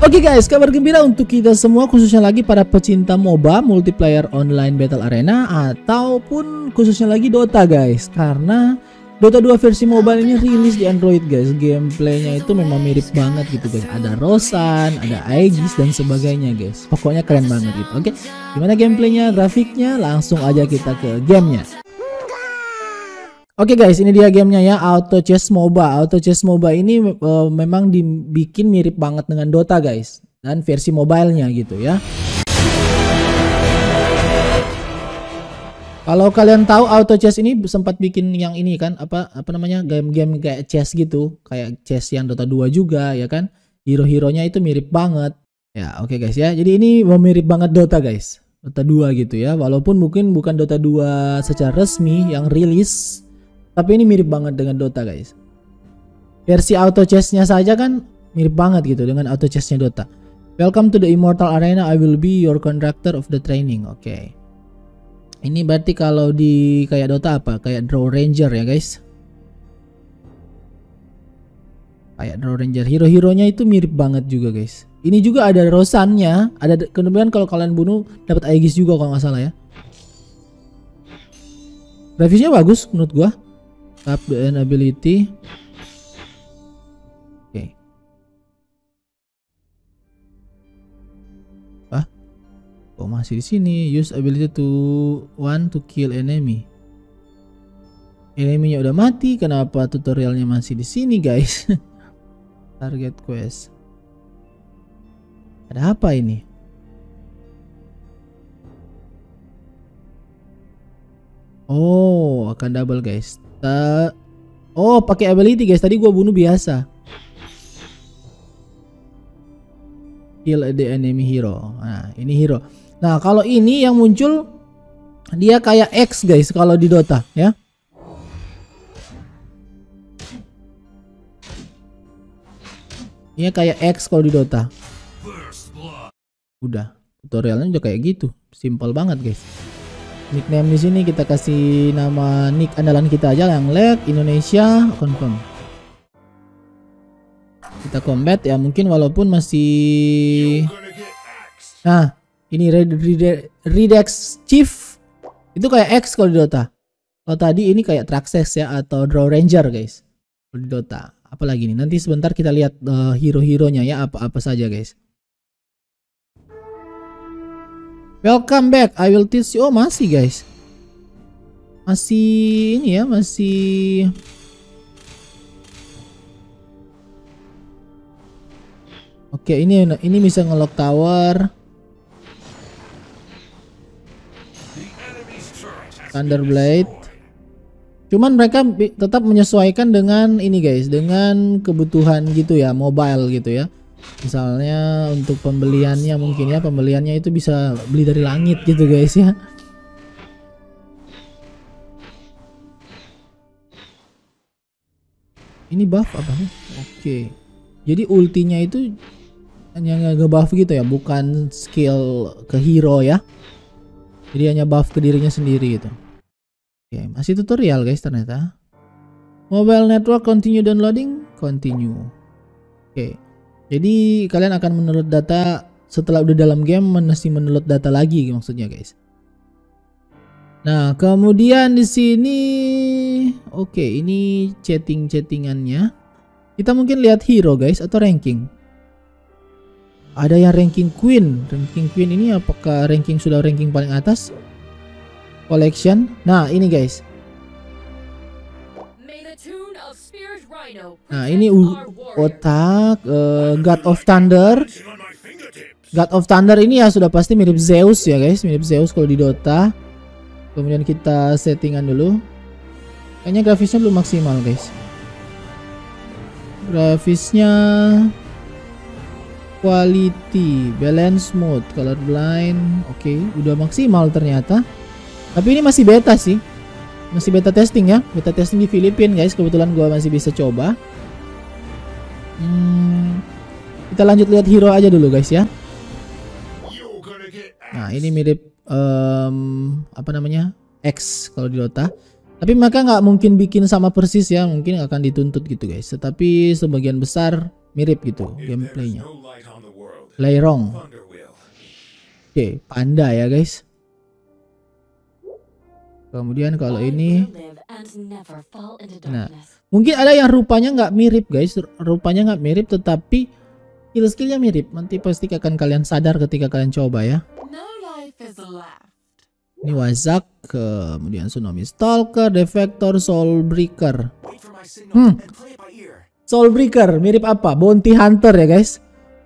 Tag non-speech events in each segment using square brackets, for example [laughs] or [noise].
Oke guys, kabar gembira untuk kita semua khususnya lagi para pecinta MOBA, multiplayer online battle arena ataupun khususnya lagi Dota guys. Karena Dota 2 versi mobile ini rilis di Android guys. Gameplaynya itu memang mirip banget gitu guys. Ada Rosan, ada Aegis dan sebagainya guys. Pokoknya keren banget gitu. Oke, gimana gameplaynya, grafiknya? Langsung aja kita ke gamenya. Oke guys, ini dia gamenya ya Auto Chess MOBA. Auto Chess MOBA ini eh, memang dibikin mirip banget dengan Dota guys dan versi mobilenya gitu ya. Kalau kalian tahu Auto Chess ini sempat bikin yang ini kan apa apa namanya game-game kayak chess gitu, kayak chess yang Dota 2 juga ya kan. Hero-heronya itu mirip banget. Ya, oke guys ya. Jadi ini mirip banget Dota guys. Dota 2 gitu ya. Walaupun mungkin bukan Dota 2 secara resmi yang rilis tapi ini mirip banget dengan Dota guys. Versi auto chess-nya saja kan mirip banget gitu dengan auto chess-nya Dota. Welcome to the Immortal Arena. I will be your conductor of the training. Oke. Ini berarti kalau di kayak Dota apa? Kayak Draw Ranger ya guys. Kayak Draw Ranger. Hero-heronya itu mirip banget juga guys. Ini juga ada Rosannya. Ada kemudian kalau kalian bunuh dapat Aegis juga kalau nggak salah ya. Grafisnya bagus menurut gua. Tap the ability. Oke. Ah? Kok masih di sini? Use ability to one to kill enemy. Eneminya udah mati, kenapa tutorialnya masih di sini, guys? [laughs] Target quest. Ada apa ini? Oh, akan double, guys. Ta oh, pakai ability, guys. Tadi gua bunuh biasa. Kill the enemy hero. Nah, ini hero. Nah, kalau ini yang muncul dia kayak X, guys, kalau di Dota, ya. Ini kayak X kalau di Dota. Udah, tutorialnya udah kayak gitu. Simple banget, guys. Nickname di sini kita kasih nama nick andalan kita aja yang leg Indonesia confirm. Kita combat ya mungkin walaupun masih Nah, ini Red, Redex Chief itu kayak X kalau di Dota. Kalau tadi ini kayak Traxxas ya atau Draw Ranger guys. Kalau di Dota. Apalagi nih nanti sebentar kita lihat uh, hero-heronya ya apa-apa saja guys. Welcome back. I will teach you. Oh, masih guys. Masih ini ya, masih Oke, ini ini bisa ngelock tower. Thunderblade. Cuman mereka tetap menyesuaikan dengan ini guys, dengan kebutuhan gitu ya, mobile gitu ya misalnya untuk pembeliannya mungkin ya pembeliannya itu bisa beli dari langit gitu guys ya. Ini buff apa nih? Oke. Jadi ultinya itu hanya nge-buff gitu ya bukan skill ke hero ya. Jadi hanya buff ke dirinya sendiri gitu. Oke masih tutorial guys ternyata. Mobile network continue downloading continue. Oke jadi kalian akan menurut data setelah udah dalam game mesti menurut data lagi maksudnya guys. Nah, kemudian di sini oke, okay, ini chatting-chattingannya. Kita mungkin lihat hero guys atau ranking. Ada yang ranking queen. Ranking queen ini apakah ranking sudah ranking paling atas? Collection. Nah, ini guys. Nah ini otak uh, God of Thunder. God of Thunder ini ya sudah pasti mirip Zeus ya guys. Mirip Zeus kalau di Dota. Kemudian kita settingan dulu. Kayaknya grafisnya belum maksimal guys. Grafisnya Quality Balance mode Colorblind Oke okay, udah maksimal ternyata. Tapi ini masih beta sih masih beta testing ya beta testing di Filipina guys kebetulan gua masih bisa coba hmm, kita lanjut lihat hero aja dulu guys ya nah ini mirip um, apa namanya X kalau di Dota Tapi mereka nggak mungkin bikin sama persis ya, mungkin akan dituntut gitu guys. Tetapi sebagian besar mirip gitu gameplaynya. Leirong. Oke, panda ya guys. Kemudian kalau ini, nah mungkin ada yang rupanya nggak mirip guys, rupanya nggak mirip tetapi skill-skillnya mirip. Nanti pasti akan kalian sadar ketika kalian coba ya. Ini Wazak, kemudian Tsunami Stalker, Defector, Soulbreaker. Hmm. Soulbreaker mirip apa? Bounty Hunter ya guys.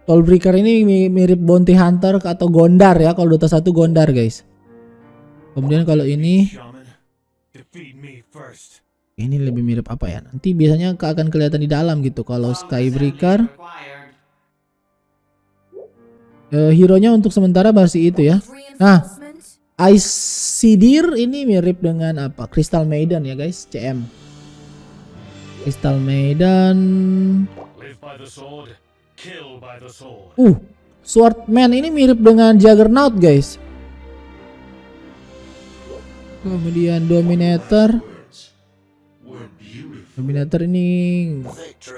Soulbreaker ini mirip Bounty Hunter atau Gondar ya. Kalau Dota 1 Gondar guys. Kemudian kalau ini ini lebih mirip apa ya? Nanti biasanya akan kelihatan di dalam gitu. Kalau Skybreaker uh, hero-nya untuk sementara masih itu ya. Nah, Ice Sidir ini mirip dengan apa? Crystal Maiden ya guys, CM. Crystal Maiden. Uh, Swordman ini mirip dengan Juggernaut guys. Kemudian Dominator. Dominator ini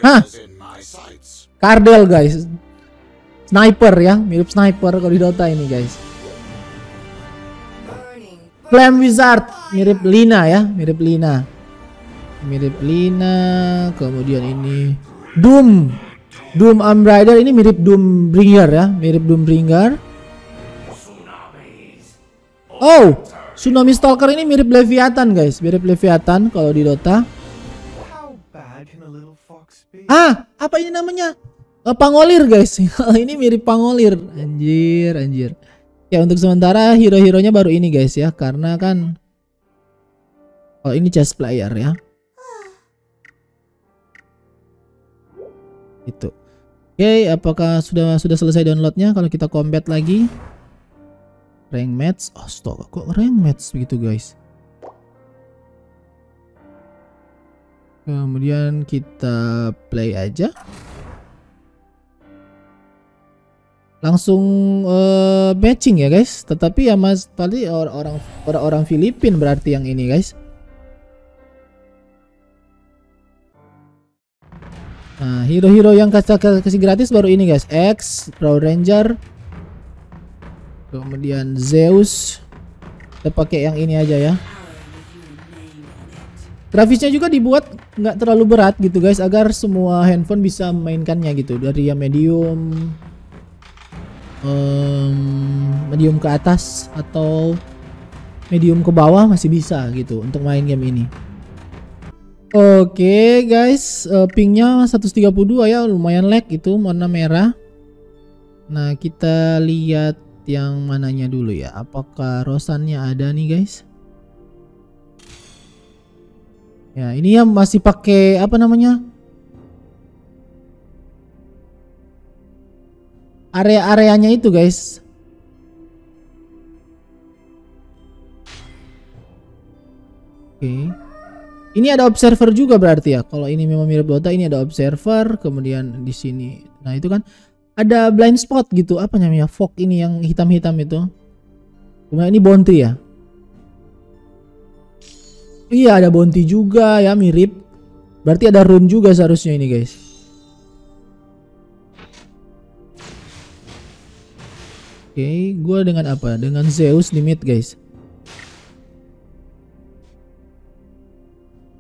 Hah? Cardel guys. Sniper ya, mirip sniper kalau di Dota ini guys. Flame Wizard mirip Lina ya, mirip Lina. Mirip Lina, kemudian ini Doom. Doom Umbrider ini mirip Doom Bringer ya, mirip Doom Bringer. Oh, Tsunami Stalker ini mirip Leviathan guys, mirip Leviathan kalau di Dota. Ah, apa ini namanya? Uh, pangolir guys. [laughs] ini mirip pangolir. Anjir, anjir. Ya untuk sementara hero-heronya baru ini guys ya karena kan Oh ini chess player ya Itu Oke okay, apakah sudah sudah selesai downloadnya kalau kita combat lagi Rank match Astaga kok rank match begitu guys? Kemudian kita play aja. Langsung uh, matching ya guys. Tetapi ya mas tadi orang orang orang Filipin berarti yang ini guys. Nah hero-hero yang kasih gratis baru ini guys. X Raw Ranger kemudian Zeus kita pakai yang ini aja ya grafisnya juga dibuat nggak terlalu berat gitu guys agar semua handphone bisa mainkannya gitu dari yang medium um, medium ke atas atau medium ke bawah masih bisa gitu untuk main game ini. Oke okay, guys, uh, pingnya 132 ya, lumayan lag itu warna merah. Nah kita lihat yang mananya dulu ya, apakah rosannya ada nih guys? Ya ini ya masih pakai apa namanya? area-areanya itu guys. Oke. Ini ada observer juga berarti ya. Kalau ini memang mirip Dota ini ada observer kemudian di sini. Nah itu kan ada blind spot gitu apa namanya fog ini yang hitam-hitam itu kemudian ini bounty ya iya ada bounty juga ya mirip berarti ada rune juga seharusnya ini guys okay, gue dengan apa? Dengan Zeus di mid guys.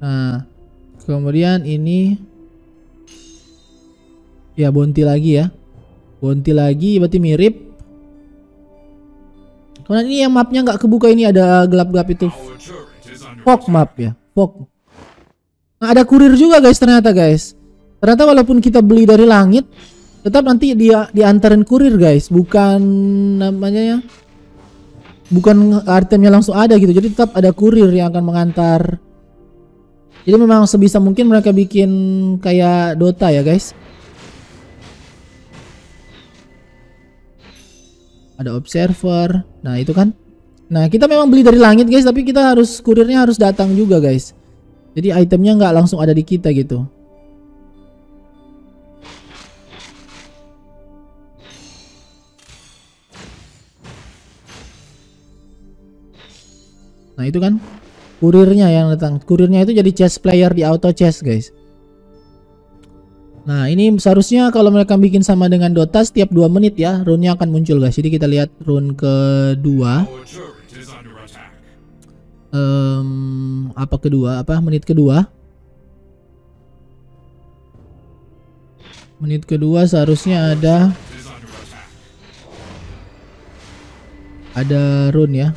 Nah, kemudian ini ya bonti lagi ya. Bonti lagi berarti mirip. Kemudian ini yang mapnya nggak kebuka ini ada gelap-gelap itu. Fog map ya, fog. Nah, ada kurir juga guys ternyata guys. Ternyata walaupun kita beli dari langit, tetap nanti dia diantarin kurir guys bukan namanya ya bukan itemnya langsung ada gitu jadi tetap ada kurir yang akan mengantar jadi memang sebisa mungkin mereka bikin kayak Dota ya guys ada observer. Nah itu kan. Nah kita memang beli dari langit guys tapi kita harus kurirnya harus datang juga guys. Jadi itemnya nggak langsung ada di kita gitu. Nah itu kan kurirnya yang datang. Kurirnya itu jadi chess player di auto chess guys Nah ini seharusnya kalau mereka bikin sama dengan Dota setiap 2 menit ya rune-nya akan muncul guys. Jadi kita lihat rune kedua. Um, Apa kedua? Apa? Menit kedua? Menit kedua seharusnya ada Ada rune ya.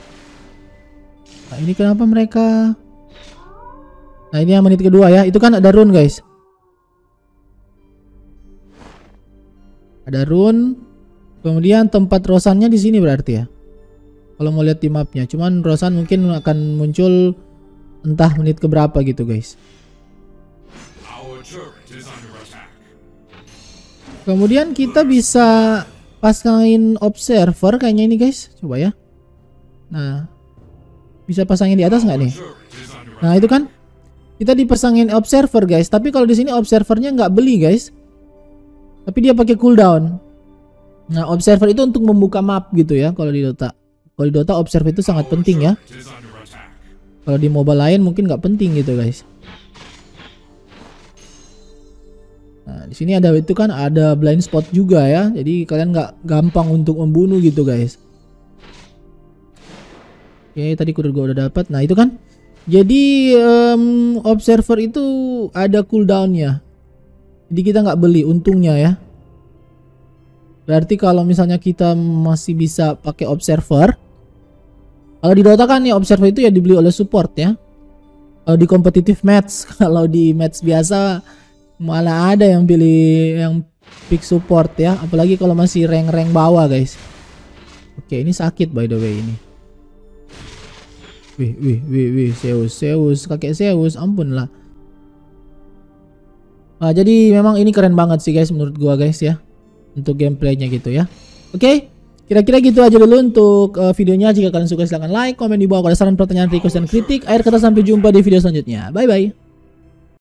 Nah ini kenapa mereka? Nah ini yang menit kedua ya. Itu kan ada rune guys Ada rune. Kemudian tempat rosannya di sini berarti ya. Kalau mau lihat di mapnya, cuman rosan mungkin akan muncul entah menit keberapa gitu guys. Kemudian kita bisa pasangin observer kayaknya ini guys, coba ya. Nah, bisa pasangin di atas nggak nih? Nah itu kan kita dipasangin observer guys, tapi kalau di sini observernya nggak beli guys. Tapi dia pakai cooldown. Nah, observer itu untuk membuka map gitu ya kalau di Dota. Kalau di Dota observer itu sangat penting ya. Kalau di mobile lain mungkin nggak penting gitu guys. Nah, di sini ada itu kan ada blind spot juga ya. Jadi kalian nggak gampang untuk membunuh gitu guys. Oke, tadi kuda gue udah dapat. Nah, itu kan jadi um, observer itu ada cooldownnya. Jadi kita nggak beli untungnya ya. Berarti kalau misalnya kita masih bisa pakai observer. Kalau di Dota kan ya observer itu ya dibeli oleh support ya. Kalau di competitive match, [laughs] kalau di match biasa malah ada yang pilih yang pick support ya. Apalagi kalau masih rank-rank bawah guys. Oke ini sakit by the way ini. Wih wih wih wih Zeus Zeus kakek Zeus ampun lah. Nah, jadi memang ini keren banget sih guys menurut gua guys ya. Untuk gameplaynya gitu ya. Oke. Okay? Kira-kira gitu aja dulu untuk uh, videonya. Jika kalian suka silahkan like, komen di bawah. Kalau ada saran pertanyaan, request dan kritik. Akhir kata sampai jumpa di video selanjutnya. Bye bye.